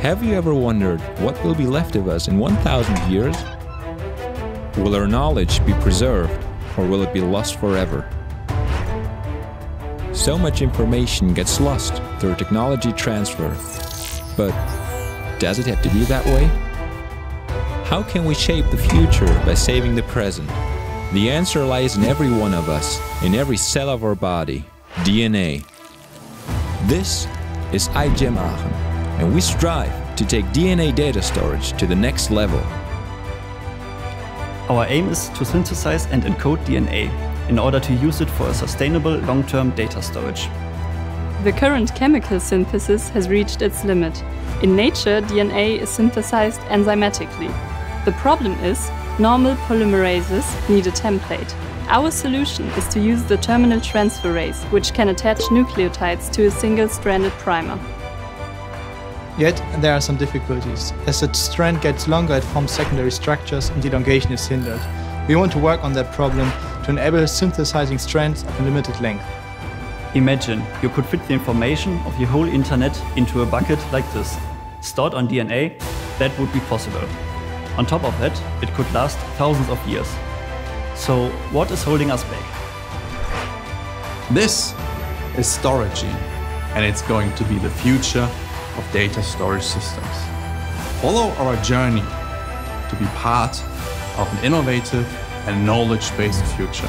Have you ever wondered what will be left of us in 1,000 years? Will our knowledge be preserved or will it be lost forever? So much information gets lost through technology transfer. But does it have to be that way? How can we shape the future by saving the present? The answer lies in every one of us, in every cell of our body DNA. This is iGEM Aachen, and we strive to take DNA data storage to the next level. Our aim is to synthesize and encode DNA in order to use it for a sustainable long-term data storage. The current chemical synthesis has reached its limit. In nature, DNA is synthesized enzymatically. The problem is, normal polymerases need a template. Our solution is to use the terminal transferase, which can attach nucleotides to a single-stranded primer. Yet, there are some difficulties. As the strand gets longer, it forms secondary structures and elongation is hindered. We want to work on that problem to enable synthesizing strands of limited length. Imagine you could fit the information of your whole internet into a bucket like this. Stored on DNA, that would be possible. On top of that, it could last thousands of years. So what is holding us back? This is Storagene, and it's going to be the future of data storage systems. Follow our journey to be part of an innovative and knowledge-based future.